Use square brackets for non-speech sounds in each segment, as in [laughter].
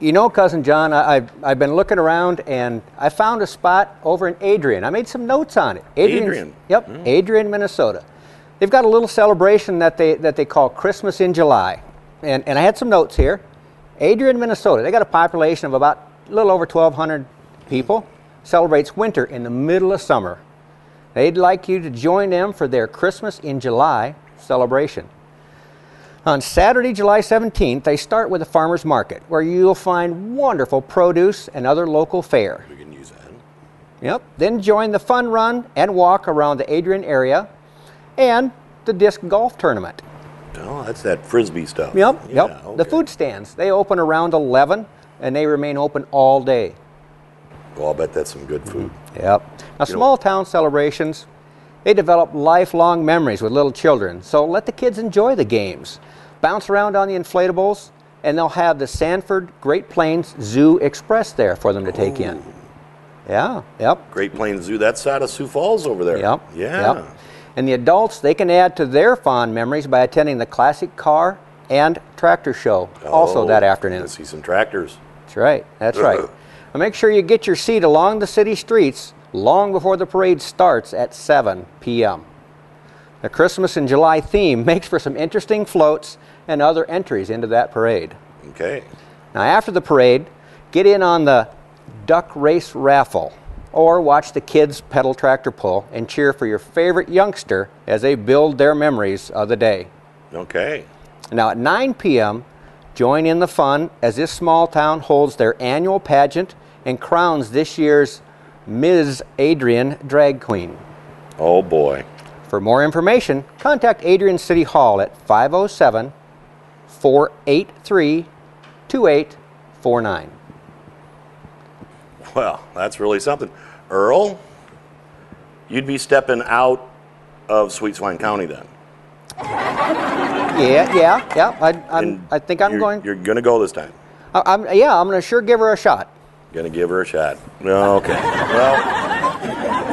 You know, cousin John, I, I've, I've been looking around and I found a spot over in Adrian. I made some notes on it. Adrian's- Adrian. Yep, hmm. Adrian, Minnesota. They've got a little celebration that they that they call Christmas in July, and and I had some notes here. Adrian, Minnesota. They got a population of about a little over 1,200 people. Celebrates winter in the middle of summer. They'd like you to join them for their Christmas in July celebration. On Saturday, July 17th, they start with a farmer's market where you'll find wonderful produce and other local fare. We can use that. Yep. Then join the fun run and walk around the Adrian area and the disc golf tournament. Oh, that's that frisbee stuff. Yep. Yeah, yep. The food stands, they open around 11 and they remain open all day. Well, I'll bet that's some good food. Yep. Now, You know- small town celebrations, they develop lifelong memories with little children. So let the kids enjoy the games. Bounce around on the inflatables, and they'll have the Sanford Great Plains Zoo Express there for them to take in. Yeah, yep, Great Plains Zoo. That's out of Sioux Falls over there. yep. Yeah. Yep. And the adults, they can add to their fond memories by attending the classic car and tractor show also Oh, that afternoon. see some tractors. That's right. That's right. [laughs] Now make sure you get your seat along the city streets long before the parade starts at 7 p.m. The Christmas in July theme [laughs] makes for some interesting floats and other entries into that parade. Okay. Now, after the parade, get in on the duck race raffle or watch the kids pedal tractor pull and cheer for your favorite youngster as they build their memories of the day. Okay. Now at 9 p.m., join in the fun as this small town holds their annual pageant and crowns this year's Ms. Adrian Drag Queen. Oh boy. For more information, contact Adrian City Hall at 507 483 2849. Well, that's really something. Earl, you'd be stepping out of Sweet Swine County then. Yeah, yeah, yeah. I, I think I'm you're- going. You're gonna go this time. I, I'm, yeah, I'm going to sure give her a shot. Gonna give her a shot. Oh, okay. Well,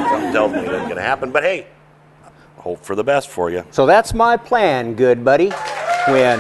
something tells me it ain't gonna happen. But hey, hope for the best for you. So that's my plan, good buddy. When